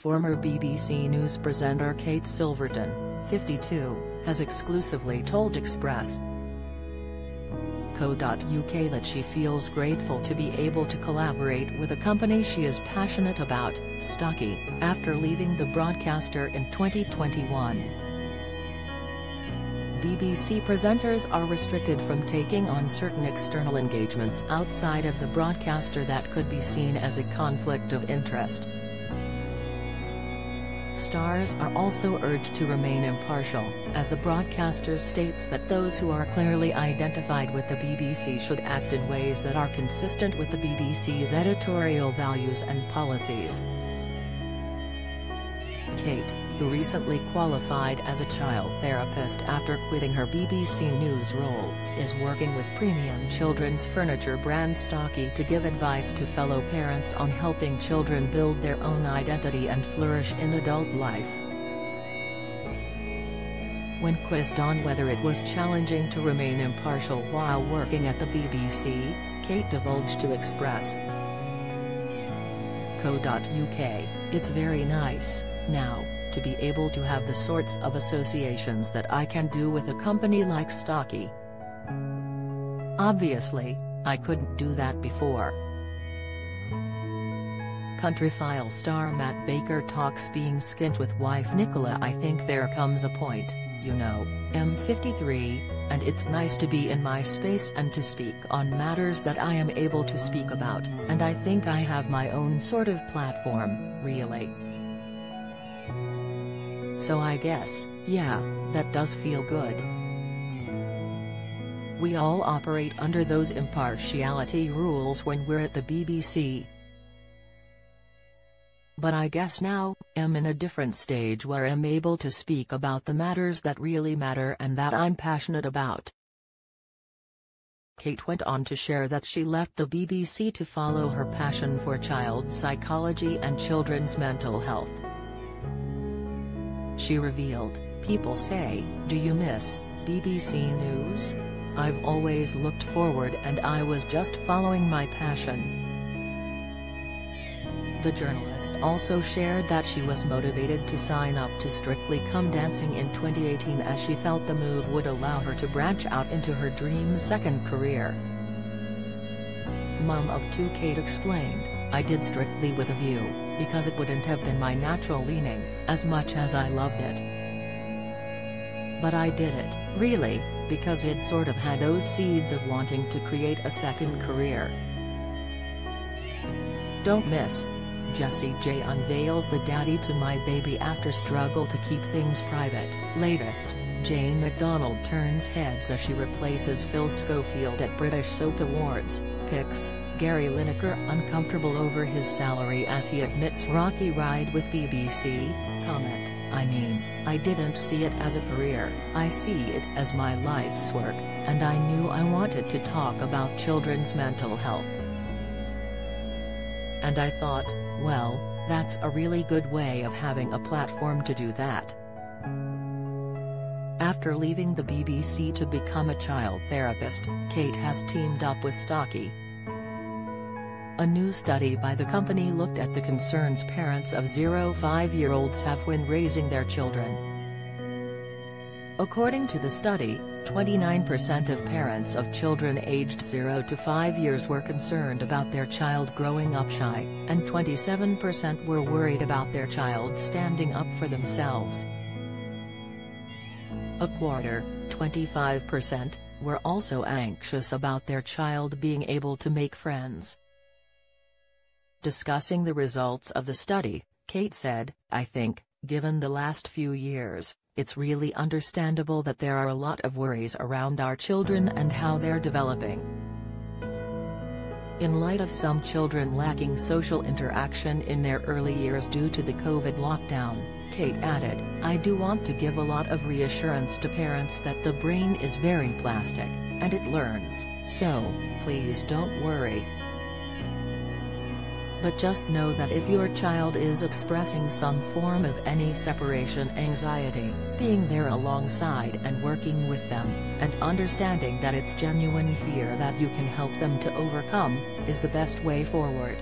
Former BBC News presenter Kate Silverton, 52, has exclusively told Express co.uk that she feels grateful to be able to collaborate with a company she is passionate about, Stokke, after leaving the broadcaster in 2021. BBC presenters are restricted from taking on certain external engagements outside of the broadcaster that could be seen as a conflict of interest. Stars are also urged to remain impartial, as the broadcaster states that those who are clearly identified with the BBC should act in ways that are consistent with the BBC's editorial values and policies. Kate, who recently qualified as a child therapist after quitting her BBC News role, is working with premium children's furniture brand Stokke to give advice to fellow parents on helping children build their own identity and flourish in adult life. When quizzed on whether it was challenging to remain impartial while working at the BBC, Kate divulged to Express. Co.uk, it's very nice now, to be able to have the sorts of associations that I can do with a company like Stokke. Obviously, I couldn't do that before. Countryfile star Matt Baker talks being skint with wife Nicola I think there comes a point, you know, M53, and it's nice to be in my space and to speak on matters that I am able to speak about, and I think I have my own sort of platform, really. So I guess, yeah, that does feel good. We all operate under those impartiality rules when we're at the BBC. But I guess now, I'm in a different stage where I'm able to speak about the matters that really matter and that I'm passionate about. Kate went on to share that she left the BBC to follow her passion for child psychology and children's mental health. She revealed, People say, do you miss BBC News? I've always looked forward and I was just following my passion. The journalist also shared that she was motivated to sign up to Strictly Come Dancing in 2018 as she felt the move would allow her to branch out into her dream second career. Mum of two Kate explained, I did Strictly with a view, because it wouldn't have been my natural leaning, as much as I loved it. But I did it, really, because it sort of had those seeds of wanting to create a second career. Don't miss. Jessie J unveils the daddy to my baby after struggle to keep things private. Latest, Jane McDonald turns heads as she replaces Phil Schofield at British Soap Awards, Picks, Gary Lineker uncomfortable over his salary as he admits rocky ride with BBC, comment, I mean, I didn't see it as a career, I see it as my life's work, and I knew I wanted to talk about children's mental health. And I thought, well, that's a really good way of having a platform to do that. After leaving the BBC to become a child therapist, Kate has teamed up with Stokke, a new study by the company looked at the concerns parents of 0-5-year-olds have when raising their children. According to the study, 29% of parents of children aged 0 to 5 years were concerned about their child growing up shy, and 27% were worried about their child standing up for themselves. A quarter, 25%, were also anxious about their child being able to make friends. Discussing the results of the study, Kate said, I think, given the last few years, it's really understandable that there are a lot of worries around our children and how they're developing. In light of some children lacking social interaction in their early years due to the COVID lockdown, Kate added, I do want to give a lot of reassurance to parents that the brain is very plastic, and it learns, so, please don't worry, but just know that if your child is expressing some form of any separation anxiety, being there alongside and working with them, and understanding that it's genuine fear that you can help them to overcome, is the best way forward.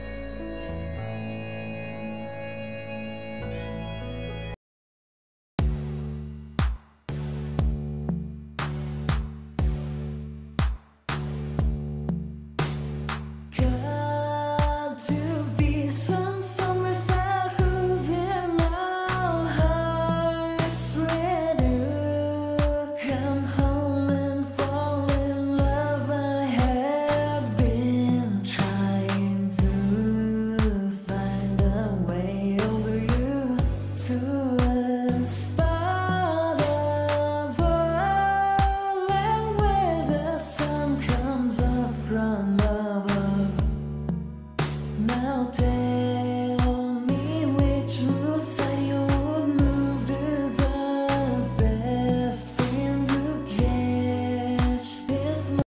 melted.